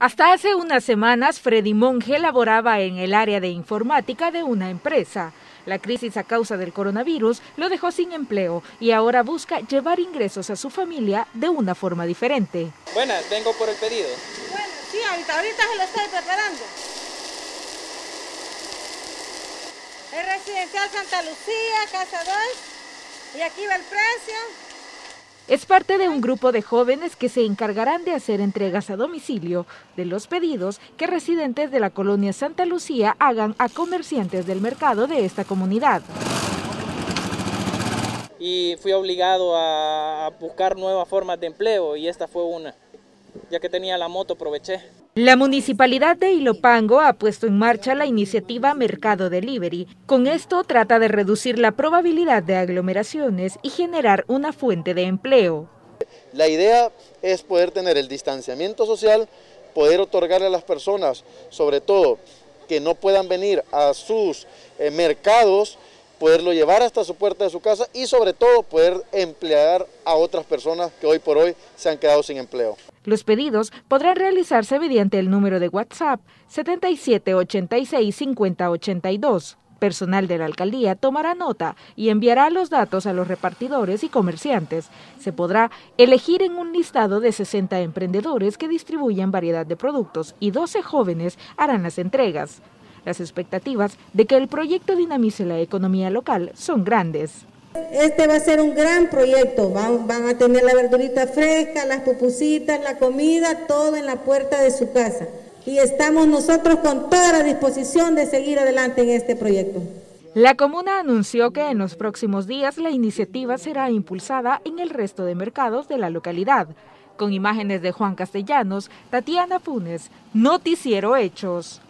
Hasta hace unas semanas, Freddy Monge laboraba en el área de informática de una empresa. La crisis a causa del coronavirus lo dejó sin empleo y ahora busca llevar ingresos a su familia de una forma diferente. Buenas, vengo por el pedido. Bueno, sí, ahorita, ahorita se lo estoy preparando. Es residencial Santa Lucía, casa 2, y aquí va el precio. Es parte de un grupo de jóvenes que se encargarán de hacer entregas a domicilio de los pedidos que residentes de la colonia Santa Lucía hagan a comerciantes del mercado de esta comunidad. Y fui obligado a buscar nuevas formas de empleo y esta fue una. Ya que tenía la moto aproveché. La municipalidad de Ilopango ha puesto en marcha la iniciativa Mercado Delivery. Con esto trata de reducir la probabilidad de aglomeraciones y generar una fuente de empleo. La idea es poder tener el distanciamiento social, poder otorgarle a las personas, sobre todo que no puedan venir a sus eh, mercados, poderlo llevar hasta su puerta de su casa y sobre todo poder emplear a otras personas que hoy por hoy se han quedado sin empleo. Los pedidos podrán realizarse mediante el número de WhatsApp 77865082. Personal de la alcaldía tomará nota y enviará los datos a los repartidores y comerciantes. Se podrá elegir en un listado de 60 emprendedores que distribuyen variedad de productos y 12 jóvenes harán las entregas. Las expectativas de que el proyecto dinamice la economía local son grandes. Este va a ser un gran proyecto, van, van, a tener la verdurita fresca, las pupusitas, la comida, todo en la puerta de su casa. Y estamos nosotros con toda la disposición de seguir adelante en este proyecto. La comuna anunció que en los próximos días la iniciativa será impulsada en el resto de mercados de la localidad. Con imágenes de Juan Castellanos, Tatiana Funes, Noticiero Hechos.